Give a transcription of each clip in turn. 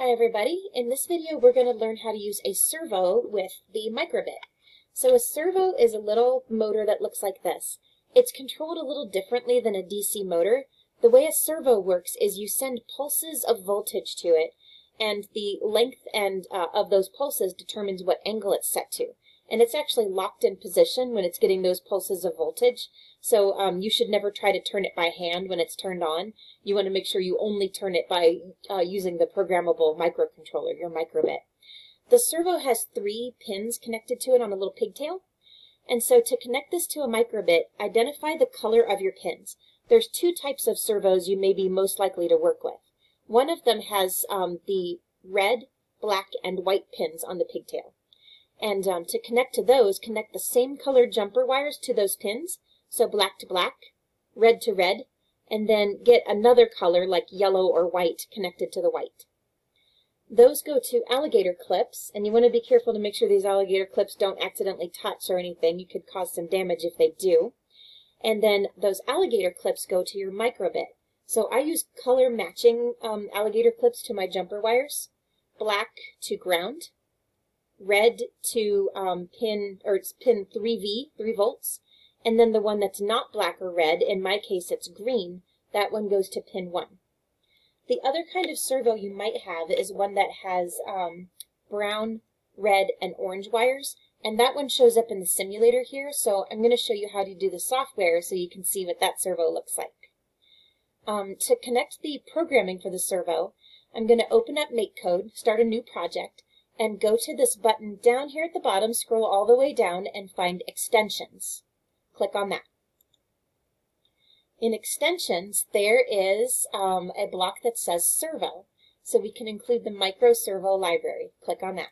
Hi everybody. In this video we're going to learn how to use a servo with the microbit. So a servo is a little motor that looks like this. It's controlled a little differently than a DC motor. The way a servo works is you send pulses of voltage to it and the length and uh, of those pulses determines what angle it's set to. And it's actually locked in position when it's getting those pulses of voltage. So um, you should never try to turn it by hand when it's turned on. You want to make sure you only turn it by uh, using the programmable microcontroller, your microbit. The servo has three pins connected to it on a little pigtail. And so to connect this to a microbit, identify the color of your pins. There's two types of servos you may be most likely to work with. One of them has um, the red, black, and white pins on the pigtail. And um, to connect to those, connect the same colored jumper wires to those pins, so black to black, red to red, and then get another color like yellow or white connected to the white. Those go to alligator clips, and you want to be careful to make sure these alligator clips don't accidentally touch or anything. You could cause some damage if they do. And then those alligator clips go to your microbit. So I use color matching um, alligator clips to my jumper wires, black to ground, red to um, pin, or it's pin 3V, 3 volts, and then the one that's not black or red, in my case it's green, that one goes to pin 1. The other kind of servo you might have is one that has um, brown, red, and orange wires, and that one shows up in the simulator here, so I'm going to show you how to do the software so you can see what that servo looks like. Um, to connect the programming for the servo, I'm going to open up MakeCode, start a new project, and go to this button down here at the bottom, scroll all the way down, and find Extensions. Click on that. In Extensions, there is um, a block that says Servo, so we can include the Micro Servo library. Click on that.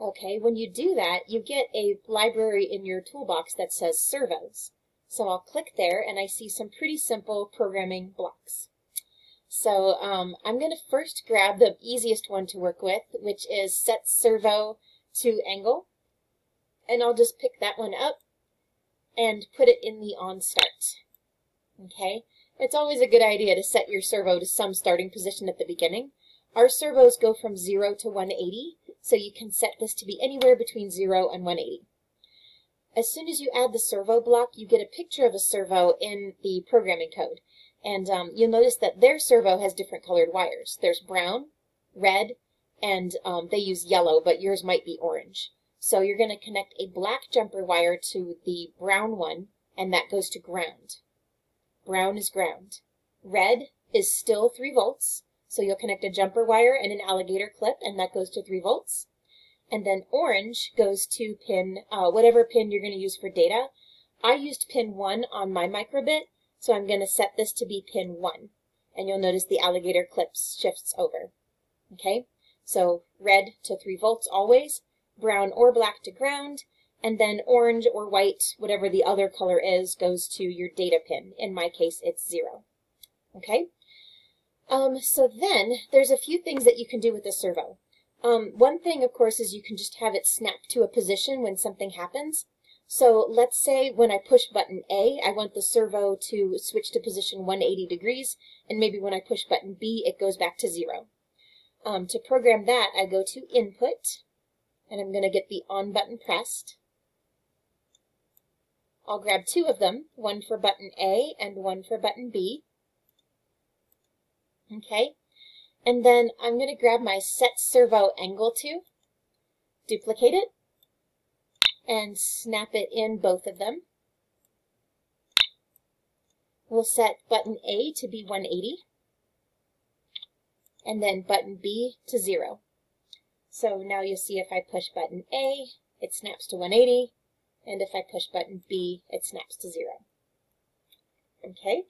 Okay, when you do that, you get a library in your toolbox that says servos. So I'll click there and I see some pretty simple programming blocks. So um, I'm going to first grab the easiest one to work with, which is set servo to angle. And I'll just pick that one up and put it in the on start. Okay, it's always a good idea to set your servo to some starting position at the beginning. Our servos go from 0 to 180, so you can set this to be anywhere between 0 and 180. As soon as you add the servo block, you get a picture of a servo in the programming code. And um, you'll notice that their servo has different colored wires. There's brown, red, and um, they use yellow, but yours might be orange. So you're going to connect a black jumper wire to the brown one, and that goes to ground. Brown is ground. Red is still 3 volts, so you'll connect a jumper wire and an alligator clip, and that goes to 3 volts. And then orange goes to pin, uh, whatever pin you're going to use for data. I used pin 1 on my microbit, so I'm going to set this to be pin 1. And you'll notice the alligator clips shifts over. Okay, so red to 3 volts always, brown or black to ground, and then orange or white, whatever the other color is, goes to your data pin. In my case, it's 0. Okay, um, so then there's a few things that you can do with the servo. Um, one thing, of course, is you can just have it snap to a position when something happens. So let's say when I push button A, I want the servo to switch to position 180 degrees, and maybe when I push button B, it goes back to zero. Um, to program that, I go to Input, and I'm going to get the On button pressed. I'll grab two of them, one for button A and one for button B. Okay, and then I'm going to grab my Set Servo Angle to, duplicate it, and snap it in both of them. We'll set button A to be 180 and then button B to 0. So now you'll see if I push button A, it snaps to 180, and if I push button B, it snaps to 0. Okay?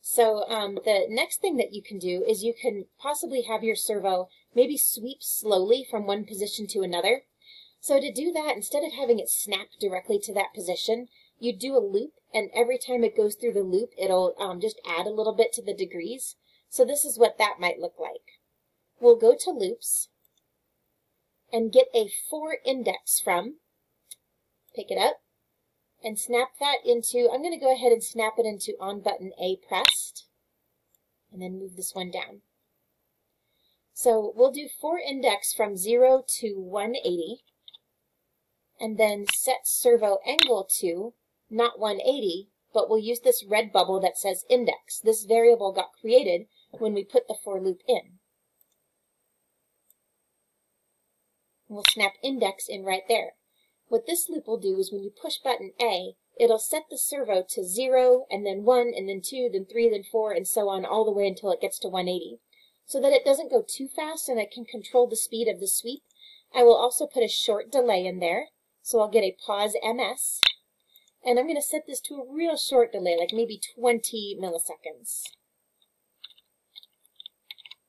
So um, the next thing that you can do is you can possibly have your servo maybe sweep slowly from one position to another. So to do that, instead of having it snap directly to that position, you do a loop, and every time it goes through the loop, it'll um, just add a little bit to the degrees. So this is what that might look like. We'll go to loops and get a for index from, pick it up, and snap that into, I'm going to go ahead and snap it into on button A pressed, and then move this one down. So we'll do for index from 0 to 180, and then set servo angle to not 180, but we'll use this red bubble that says index. This variable got created when we put the for loop in. We'll snap index in right there. What this loop will do is when you push button A, it'll set the servo to 0, and then 1, and then 2, then 3, then 4, and so on all the way until it gets to 180. So that it doesn't go too fast and I can control the speed of the sweep, I will also put a short delay in there. So I'll get a pause MS, and I'm going to set this to a real short delay, like maybe 20 milliseconds.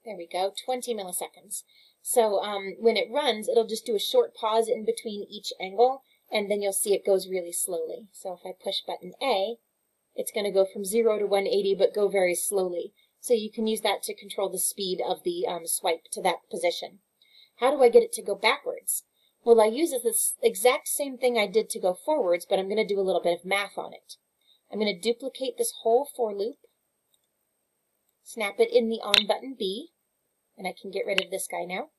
There we go, 20 milliseconds. So um, when it runs, it'll just do a short pause in between each angle, and then you'll see it goes really slowly. So if I push button A, it's going to go from 0 to 180, but go very slowly. So you can use that to control the speed of the um, swipe to that position. How do I get it to go backwards? Well, I use this exact same thing I did to go forwards, but I'm going to do a little bit of math on it. I'm going to duplicate this whole for loop, snap it in the on button B, and I can get rid of this guy now.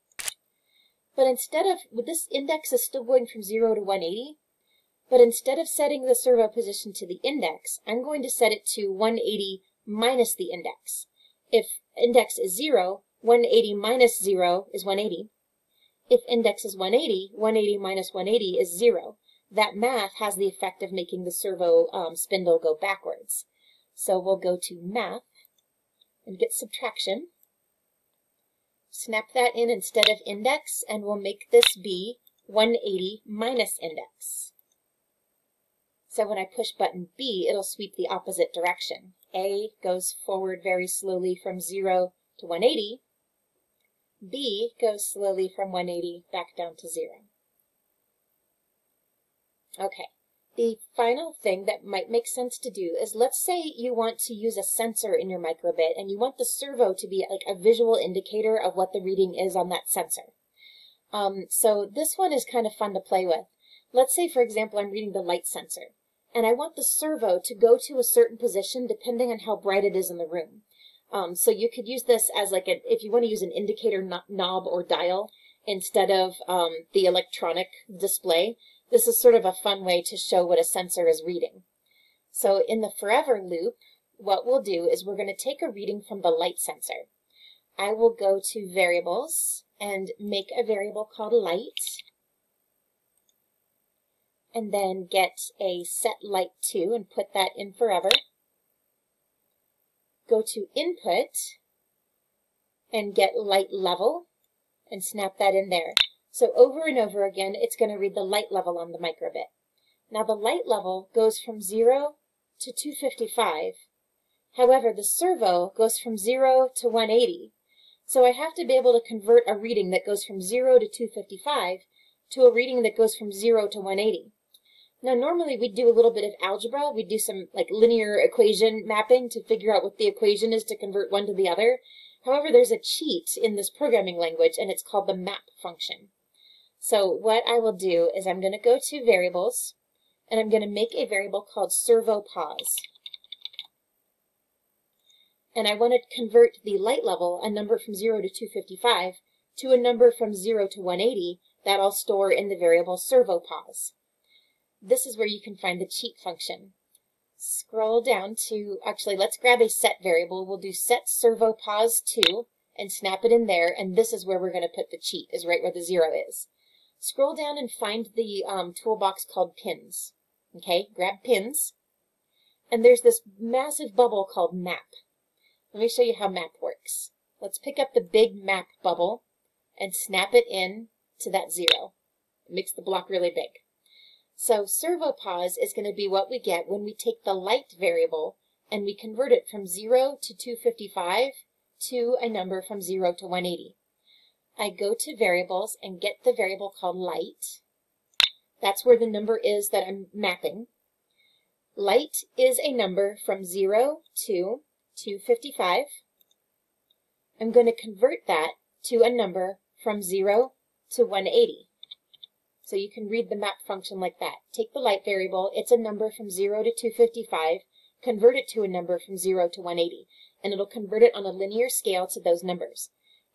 But instead of, with this index is still going from 0 to 180, but instead of setting the servo position to the index, I'm going to set it to 180 minus the index. If index is 0, 180 minus 0 is 180. If index is 180, 180 minus 180 is 0. That math has the effect of making the servo um, spindle go backwards. So we'll go to math and get subtraction snap that in instead of index, and we'll make this be 180 minus index. So when I push button B, it'll sweep the opposite direction. A goes forward very slowly from 0 to 180. B goes slowly from 180 back down to 0. Okay, the final thing that might make sense to do is let's say you want to use a sensor in your microbit and you want the servo to be like a visual indicator of what the reading is on that sensor. Um, so this one is kind of fun to play with. Let's say, for example, I'm reading the light sensor and I want the servo to go to a certain position depending on how bright it is in the room. Um, so you could use this as like a, if you want to use an indicator knob or dial instead of um, the electronic display, this is sort of a fun way to show what a sensor is reading. So in the forever loop, what we'll do is we're going to take a reading from the light sensor. I will go to variables and make a variable called light and then get a set light to and put that in forever. Go to input and get light level and snap that in there. So over and over again, it's going to read the light level on the microbit. Now the light level goes from 0 to 255. However, the servo goes from 0 to 180. So I have to be able to convert a reading that goes from 0 to 255 to a reading that goes from 0 to 180. Now normally we'd do a little bit of algebra, we'd do some like linear equation mapping to figure out what the equation is to convert one to the other. However, there's a cheat in this programming language and it's called the map function. So what I will do is I'm going to go to variables and I'm going to make a variable called servo pause. And I want to convert the light level, a number from 0 to 255, to a number from 0 to 180 that I'll store in the variable servo pause. This is where you can find the cheat function. Scroll down to, actually, let's grab a set variable. We'll do set servo pause 2 and snap it in there, and this is where we're going to put the cheat, is right where the 0 is. Scroll down and find the um, toolbox called pins. Okay, grab pins. And there's this massive bubble called map. Let me show you how map works. Let's pick up the big map bubble and snap it in to that zero. It makes the block really big. So servo pause is going to be what we get when we take the light variable and we convert it from 0 to 255 to a number from 0 to 180. I go to variables and get the variable called light. That's where the number is that I'm mapping. Light is a number from 0 to 255. I'm going to convert that to a number from 0 to 180. So you can read the map function like that. Take the light variable, it's a number from 0 to 255, convert it to a number from 0 to 180, and it'll convert it on a linear scale to those numbers.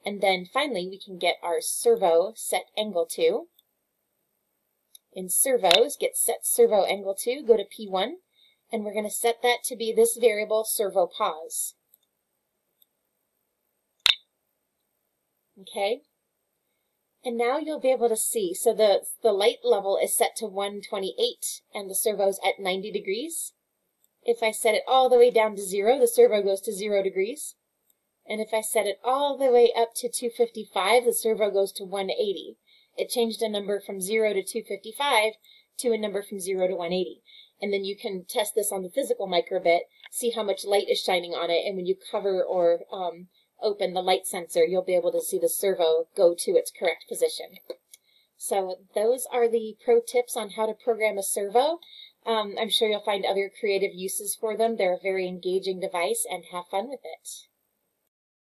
And then finally, we can get our servo set angle to. In servos, get set servo angle to, go to P1, and we're going to set that to be this variable servo pause. Okay, and now you'll be able to see, so the, the light level is set to 128 and the servo's at 90 degrees. If I set it all the way down to zero, the servo goes to zero degrees. And if I set it all the way up to 255, the servo goes to 180. It changed a number from 0 to 255 to a number from 0 to 180. And then you can test this on the physical microbit, see how much light is shining on it, and when you cover or um, open the light sensor, you'll be able to see the servo go to its correct position. So those are the pro tips on how to program a servo. Um, I'm sure you'll find other creative uses for them. They're a very engaging device and have fun with it.